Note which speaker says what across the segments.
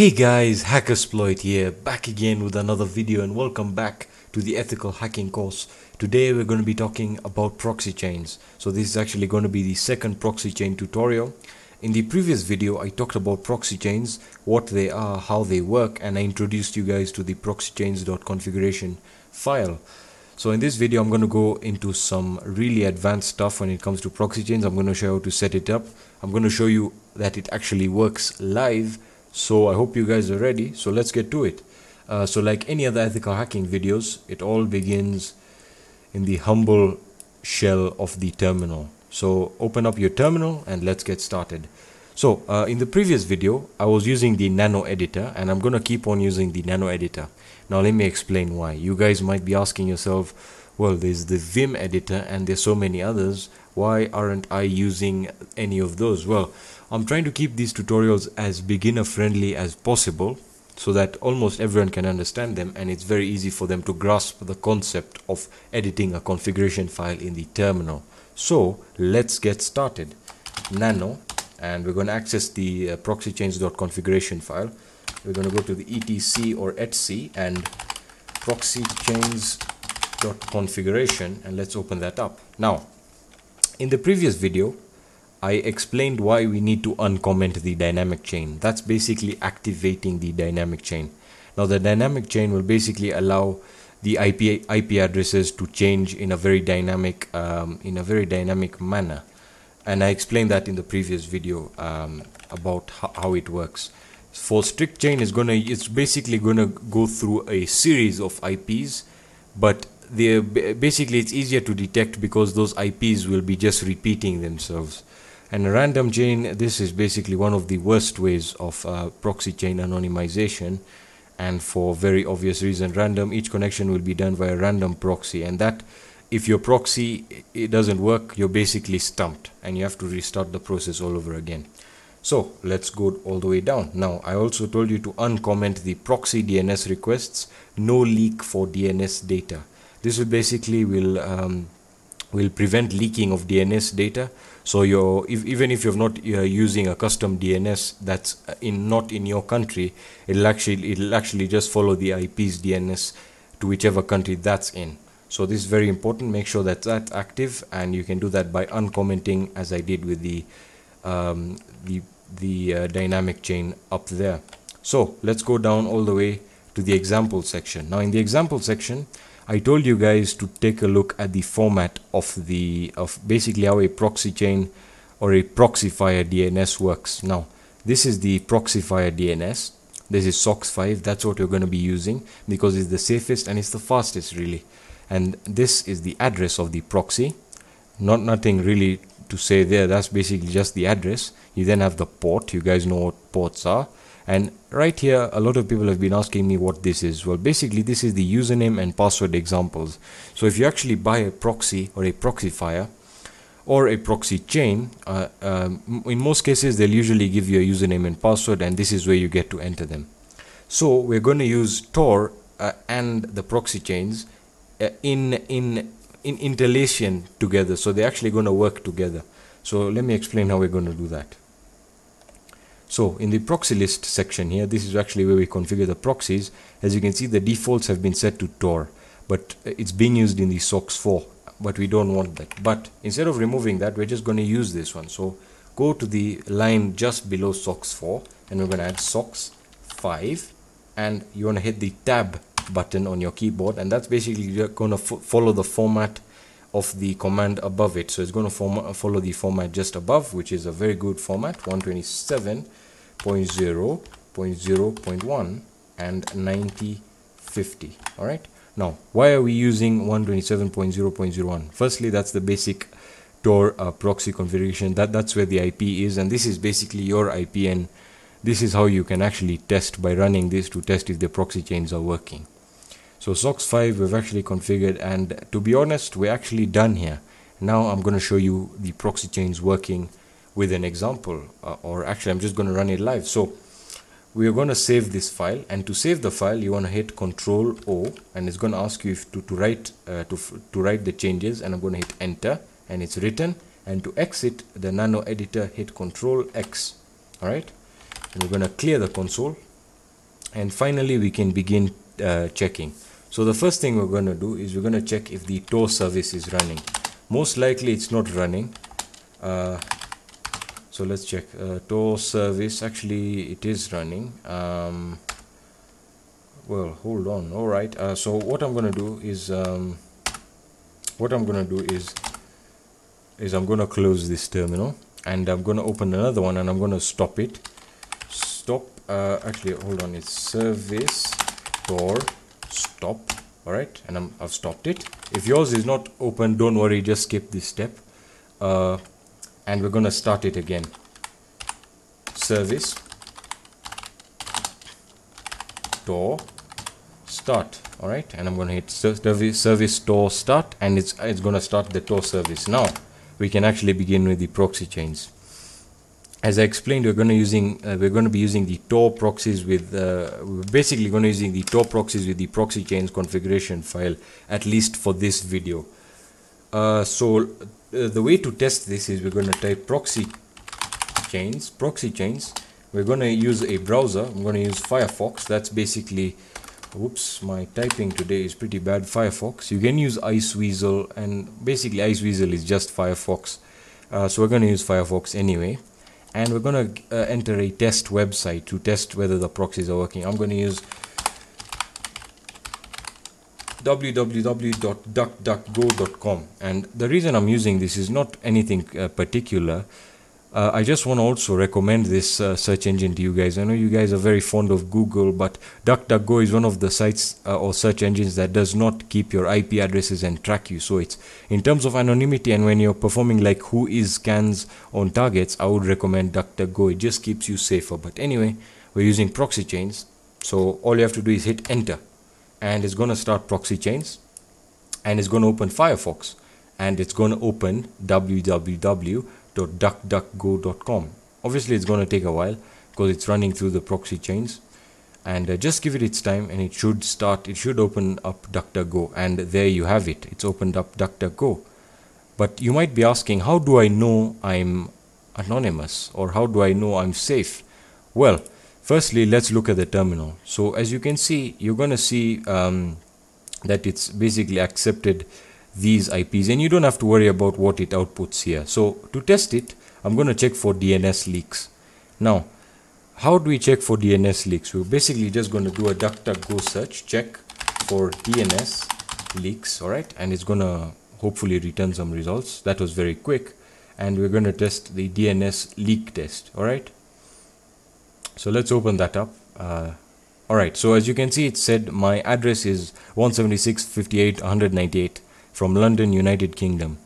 Speaker 1: Hey guys, Hackersploit here, back again with another video and welcome back to the ethical hacking course. Today we're going to be talking about proxy chains. So this is actually going to be the second proxy chain tutorial. In the previous video I talked about proxy chains, what they are, how they work and I introduced you guys to the proxychains.configuration file. So in this video I'm going to go into some really advanced stuff when it comes to proxy chains. I'm going to show you how to set it up. I'm going to show you that it actually works live so I hope you guys are ready. So let's get to it. Uh, so like any other ethical hacking videos, it all begins in the humble shell of the terminal. So open up your terminal and let's get started. So uh, in the previous video, I was using the nano editor and I'm going to keep on using the nano editor. Now let me explain why. You guys might be asking yourself, well, there's the Vim editor and there's so many others. Why aren't I using any of those? Well, I'm trying to keep these tutorials as beginner friendly as possible so that almost everyone can understand them and it's very easy for them to grasp the concept of editing a configuration file in the terminal. So let's get started. Nano and we're going to access the uh, proxychains.configuration file. We're going to go to the etc or etc and proxychains.configuration and let's open that up. Now in the previous video I explained why we need to uncomment the dynamic chain. That's basically activating the dynamic chain. Now the dynamic chain will basically allow the IP IP addresses to change in a very dynamic um, in a very dynamic manner, and I explained that in the previous video um, about how, it works. For strict chain is gonna it's basically gonna go through a series of IPs, but they basically it's easier to detect because those IPs will be just repeating themselves. And a random chain, this is basically one of the worst ways of uh, proxy chain anonymization. And for very obvious reason, random, each connection will be done via random proxy. And that, if your proxy, it doesn't work, you're basically stumped. And you have to restart the process all over again. So let's go all the way down. Now, I also told you to uncomment the proxy DNS requests, no leak for DNS data. This will basically will um, will prevent leaking of DNS data. So you're if, even if you're not uh, using a custom DNS that's in not in your country, it'll actually it'll actually just follow the IP's DNS to whichever country that's in. So this is very important. Make sure that that's active, and you can do that by uncommenting, as I did with the um, the the uh, dynamic chain up there. So let's go down all the way to the example section. Now in the example section, I told you guys to take a look at the format of the of basically how a proxy chain or a proxifier DNS works. Now, this is the proxifier DNS. This is SOCKS5. That's what you're going to be using because it's the safest and it's the fastest really. And this is the address of the proxy. Not nothing really to say there. That's basically just the address. You then have the port. You guys know what ports are and right here a lot of people have been asking me what this is. Well basically this is the username and password examples. So if you actually buy a proxy or a proxifier or a proxy chain uh, um, in most cases they'll usually give you a username and password and this is where you get to enter them. So we're going to use tor uh, and the proxy chains uh, in in in interlation together. So they're actually going to work together. So let me explain how we're going to do that so in the proxy list section here, this is actually where we configure the proxies. As you can see, the defaults have been set to Tor, but it's being used in the SOCKS 4, but we don't want that. But instead of removing that, we're just going to use this one. So go to the line just below SOCKS 4, and we're going to add SOCKS 5, and you want to hit the tab button on your keyboard, and that's basically going to follow the format of the command above it. So it's going to follow the format just above which is a very good format 127.0.0.1 and 9050 all right? Now why are we using 127.0.01 firstly that's the basic tor uh, proxy configuration. That that's where the ip is and this is basically your ip and this is how you can actually test by running this to test if the proxy chains are working so SOCKS 5 we've actually configured and to be honest we're actually done here. Now I'm going to show you the proxy chains working with an example uh, or actually I'm just going to run it live. So we're going to save this file and to save the file you want to hit control O and it's going to ask you if to, to write uh, to, to write the changes and I'm going to hit enter and it's written and to exit the nano editor hit control X alright and we're going to clear the console and finally we can begin uh, checking so the first thing we're going to do is we're going to check if the Tor service is running. Most likely it's not running. Uh, so let's check. Uh, Tor service actually it is running. Um, well hold on. All right. Uh, so what I'm gonna do is um, what I'm gonna do is is I'm gonna close this terminal and I'm gonna open another one and I'm gonna stop it. Stop uh, actually hold on. It's service Tor stop all right? And i have stopped it. If yours is not open don't worry just skip this step. Uh, and we're gonna start it again. Service. Tor start all right? And I'm gonna hit service service Tor start and it's it's gonna start the Tor service. Now we can actually begin with the proxy chains as I explained, we're going to using uh, we're going to be using the Tor proxies with uh, we're basically going to using the Tor proxies with the proxy chains configuration file at least for this video. Uh, so uh, the way to test this is we're going to type proxy chains proxy chains. We're going to use a browser. I'm going to use Firefox. That's basically whoops my typing today is pretty bad Firefox you can use Iceweasel and basically Iceweasel is just Firefox uh, so we're going to use Firefox anyway and we're going to uh, enter a test website to test whether the proxies are working. I'm going to use www.duckduckgo.com and the reason I'm using this is not anything uh, particular uh, I just want to also recommend this uh, search engine to you guys. I know you guys are very fond of Google, but DuckDuckGo is one of the sites uh, or search engines that does not keep your IP addresses and track you. So it's in terms of anonymity and when you're performing like WHOIS scans on targets, I would recommend DuckDuckGo. It just keeps you safer. But anyway, we're using proxy chains. So all you have to do is hit enter and it's going to start proxy chains and it's going to open Firefox and it's going to open www www.duckduckgo.com. Obviously, it's going to take a while because it's running through the proxy chains. And uh, just give it its time and it should start, it should open up DuckDuckGo. And there you have it, it's opened up DuckDuckGo. But you might be asking, how do I know I'm anonymous or how do I know I'm safe? Well, firstly, let's look at the terminal. So as you can see, you're going to see um, that it's basically accepted these IPs and you don't have to worry about what it outputs here. So to test it, I'm going to check for DNS leaks. Now, how do we check for DNS leaks? We're basically just going to do a DuckDuckGo search, check for DNS leaks, all right? And it's going to hopefully return some results. That was very quick. And we're going to test the DNS leak test, all right? So let's open that up. Uh, all right, so as you can see, it said my address is 176.58.198 from London, United Kingdom.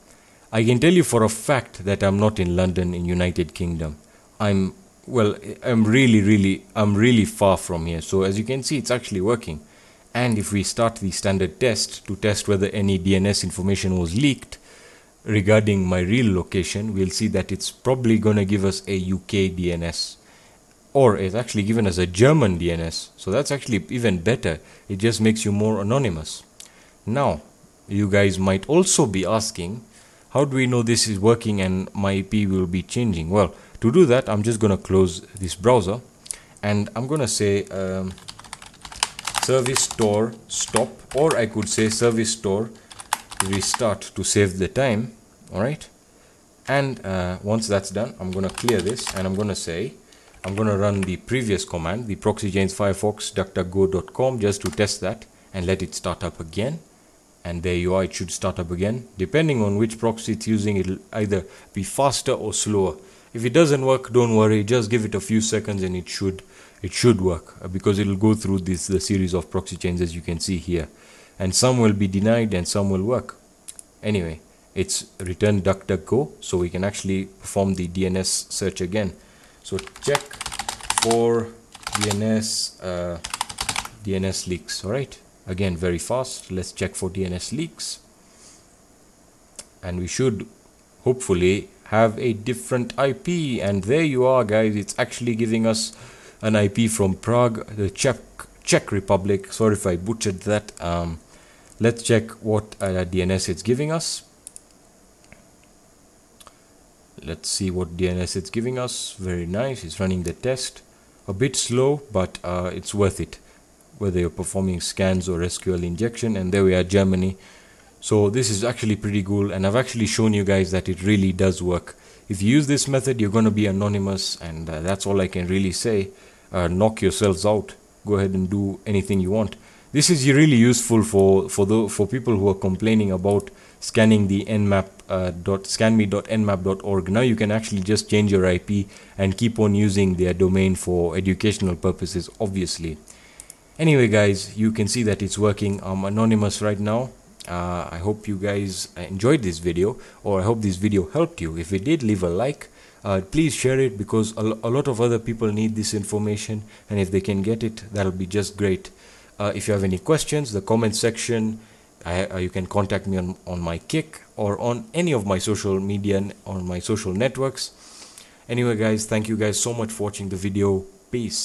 Speaker 1: I can tell you for a fact that I'm not in London in United Kingdom. I'm well, I'm really, really, I'm really far from here. So as you can see, it's actually working. And if we start the standard test to test whether any DNS information was leaked regarding my real location, we'll see that it's probably going to give us a UK DNS. Or it's actually given us a German DNS. So that's actually even better. It just makes you more anonymous. Now, you guys might also be asking how do we know this is working and my IP will be changing? Well to do that I'm just gonna close this browser and I'm gonna say um, service Tor stop or I could say service Tor restart to save the time alright and uh, once that's done I'm gonna clear this and I'm gonna say I'm gonna run the previous command the proxy chains firefox duckduckgo.com just to test that and let it start up again and there you are it should start up again depending on which proxy it's using it'll either be faster or slower. If it doesn't work don't worry just give it a few seconds and it should it should work uh, because it'll go through this the series of proxy chains as you can see here. And some will be denied and some will work. Anyway it's return duckduckgo so we can actually perform the DNS search again. So check for DNS uh, DNS leaks all right again very fast. Let's check for DNS leaks. And we should hopefully have a different IP and there you are guys. It's actually giving us an IP from Prague the Czech Czech Republic. Sorry if I butchered that. Um, let's check what uh, DNS it's giving us. Let's see what DNS it's giving us. Very nice. It's running the test. A bit slow but uh, it's worth it whether you're performing scans or SQL injection and there we are Germany. So this is actually pretty cool and I've actually shown you guys that it really does work. If you use this method you're going to be anonymous and uh, that's all I can really say. Uh, knock yourselves out. Go ahead and do anything you want. This is really useful for for the for people who are complaining about scanning the nmap uh, dot scanme.nmap.org now you can actually just change your ip and keep on using their domain for educational purposes obviously anyway guys you can see that it's working i'm anonymous right now. Uh, i hope you guys enjoyed this video or i hope this video helped you. If it did leave a like. Uh, please share it because a, a, lot of other people need this information and if they can get it that'll be just great. Uh, if you have any questions the comment section I, uh, you can contact me on, on my Kik or on any of my social media on my social networks. Anyway guys thank you guys so much for watching the video. Peace